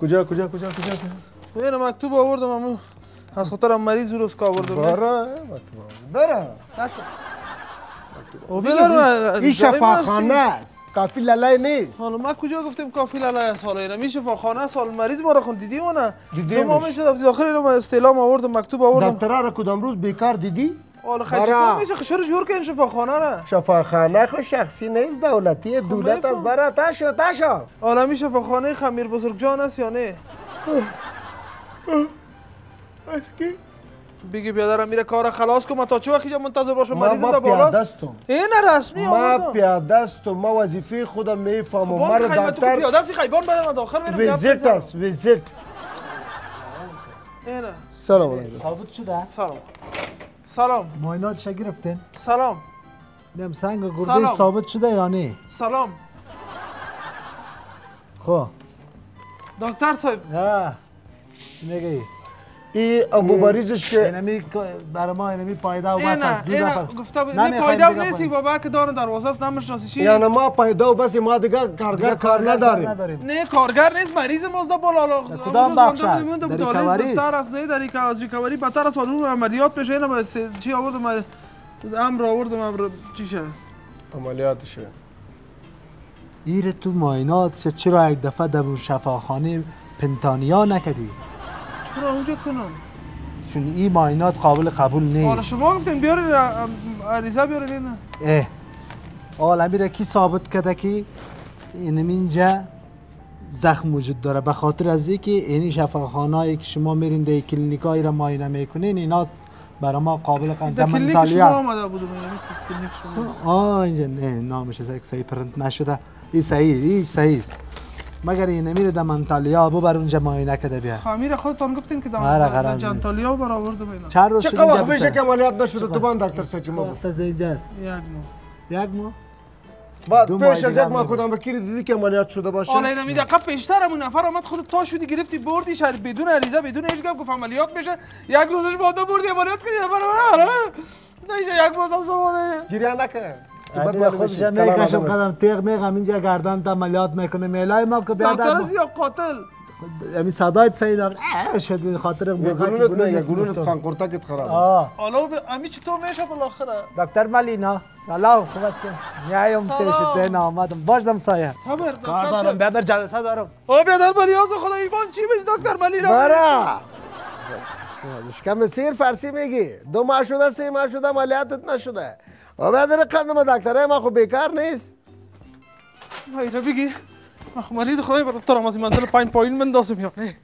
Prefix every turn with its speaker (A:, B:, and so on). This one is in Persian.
A: کجا کجا کجا کجا؟ کجا
B: این مکتوب آوردم امو از خاطر مریض روز که آوردم.
A: برا برا نشو.
B: او بیدار
A: این شفاخانه است. کافی لالای نیست.
B: حالا ما کجا گفتیم کافی لالای است؟ حالا اینا میشه شفاخانه است؟ حالا مریض ما را خون دیدی و نه؟
A: دیدیمش.
B: دو ماه میشه داخل اینو من استعلام آوردم مکتوب آوردم.
A: دکترها را کدام روز بیکار دیدی؟
B: حالا خیلی میشه؟ خشور جور کن شفاخانه را
A: شفاخانه خو شخصی نیست دولتی دولت
B: میفهم.
A: است برا. تاشو تاشو.
B: حالا می شفاخانه خمیر بزرگ جان است یا نه؟ بگی بیادرم میره کار خلاص کن. من تا چه وقت اینجا منتظر باشم؟
A: ما
B: مریضم
A: ما
B: در
A: پیاده
B: بالاست این رسمی
A: ما پیاده استم ما وظیفه خودم می‌فهمم
B: خیمه تو
A: دکتر
B: پیاده سی خیبان بده من داخل میرم
A: ویزیت است ویزیت
B: اینه
A: سلام علیکم.
C: ثابت شده؟
B: سلام. سلام.
C: معاینات چه گرفتین؟
B: سلام.
C: نم سنگ گرده
B: سلام.
C: ثابت شده یا نه؟
B: سلام.
C: خب.
B: دکتر صاحب.
C: ها چی میگی؟
A: این ابو بریزش که
C: اینمی برای ما اینمی پایده و بس است دو نفر.
B: گفته این پایده
C: دیگه
B: نیستی. بابا که دار دروازه است نمی‌شناسی چی
A: یعنی ما پیدا و بس ما دیگه کارگر کار نداریم.
B: نه کارگر نیست مریض ماست بالا. حالا
C: کدام بخش است؟ در ریکاوری است؟
B: بستر است. نه در ریکا- از ریکاوری بدتر است اون عملیات بس چی آوردم؟ امر آوردم امر چی شه
A: عملیاتشه.
C: ایر تو معاینات چه- چرا یک دفعه در شفاخانه پنتانیا نکردی؟
B: چرا اونجا کنم.
C: چون این معاینات قابل قبول
B: حالا
C: نیست
B: شما گفتین بیارین ام- عریضه بیارین اینه
C: اه. حالا میره کی ثابت کرده که اینم اینجا زخم وجود داره؟ به خاطر از اینکه این شفاخانه‌ای که شما میرین در کلینیکایی را معاینه می‌کنین اینا برای ما قابل
B: در کلینیک شما آمده اینه کلینیک شما
C: آه اینجا نه نامش یک صحیح پرنت نشده. این صحیح این صحیح است مگر این نمیره در منتالیا ببر اونجا معاینه کرده بیا.
B: خمیر خودتان گفتین که
C: آره، نیست.
B: جنتالیا برآوردم اینا
C: چند روز
A: چه
C: شد اینجا
A: وقت میشه که عملیات نشده. تو بان دکتر سچی ما.
C: از اینجاست
B: یک ماه.
C: یک ماه؟
A: بعد پیش از یک ماه
C: هم
A: کدام بکیری دیدی که عملیات شده باشه؟
B: حالا اینا میده قبل پیشتر همون نفر آمد خودت تا شدی گرفتی بردی شهر بدون عریضه بدون هیچ گپ گفت عملیات میشه. یک روزش بادا بردی عملیات کردی برابر نمیشه یک روز از بابا
A: گریه نکن.
C: بعد خودش هم می‌کشم قدم تیغ میگم اینجا گردن تا عملیات می‌کنه. میلای ما که بیاد
B: یا قاتل.
C: همین صدای سعی دار شد خاطر
A: گلونت میگه گلونت خان قرتکت خراب
C: آه.
B: به امی چطور میشه بالاخره؟
C: دکتر ملینا. سلام خوب هستم میایم. پیش دین آمدم. باشدم سایه.
B: خبر
C: کار دارم. بیادر جلسه دارم.
B: او بیادر ملیاز خدا. ایوان چی بشه دکتر ملی را
A: برا کم سیر فارسی میگی. دو ماه شده سه ماه شده عملیاتت نشده. و بعد قندم دکتره ما خب بیکار نیست
B: ایرا بگی اخ مریض خدای بر تو از این منزل پایین پایین من داسم یا نه